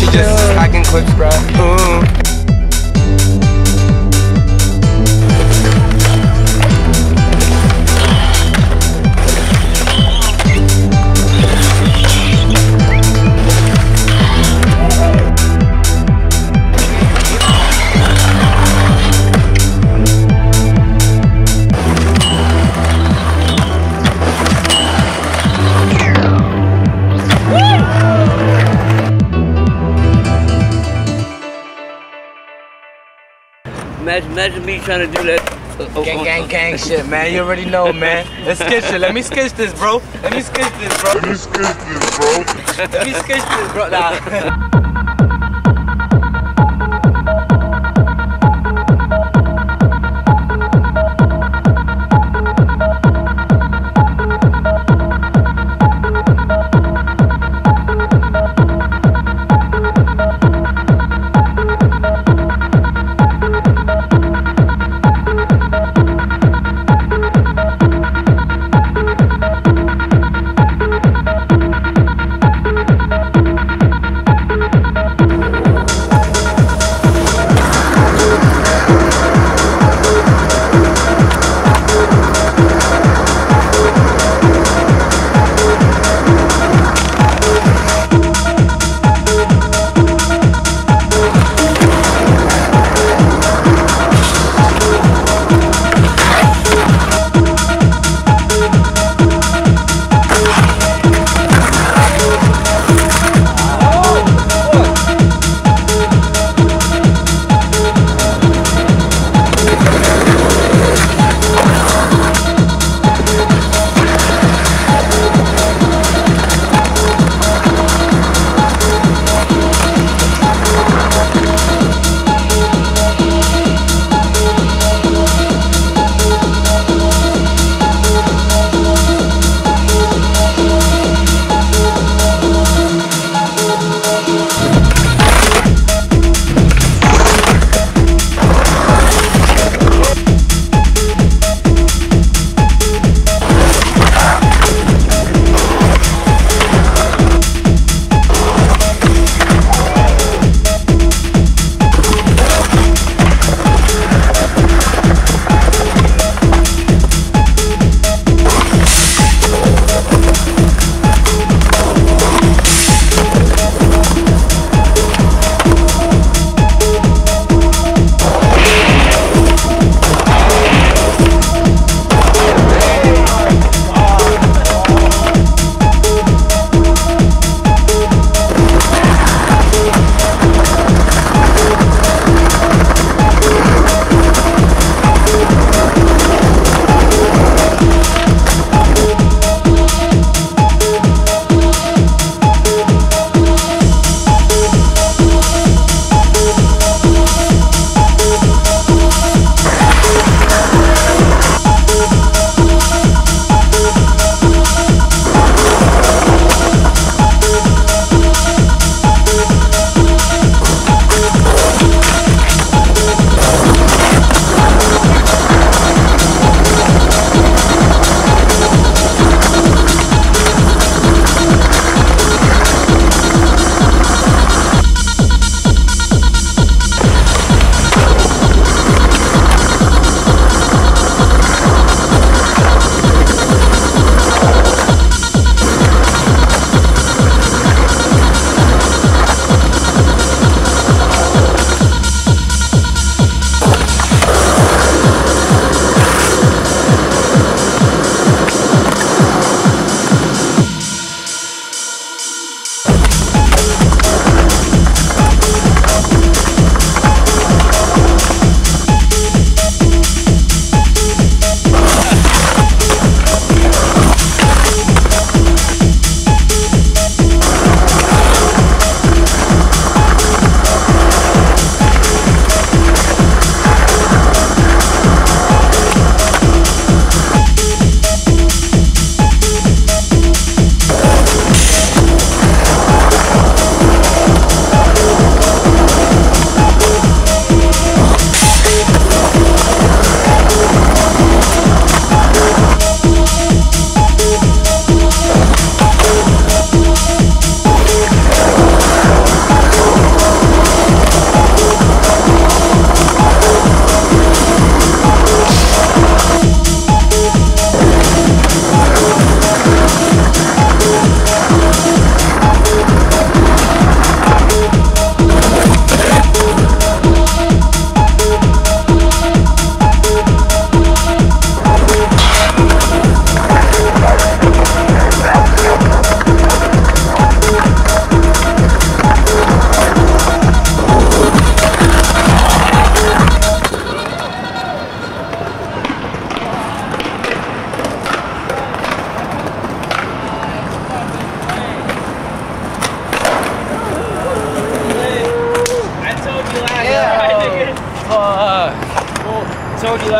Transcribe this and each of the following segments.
she just hacking clips, bro. Mm. Imagine, imagine me trying to do that. uh, Gang, gang, gang shit, man. You already know, man. Let's sketch it. Let me sketch this, bro. Let me sketch this, bro. Let me sketch this, bro. Let me sketch this, bro. Nah.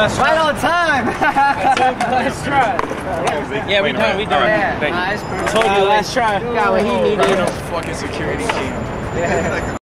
Last Right on time. Last try. Yeah, we done. We done. yeah. Thank you. Nice. Told you uh, last try. Got what he oh, needed. fucking security team.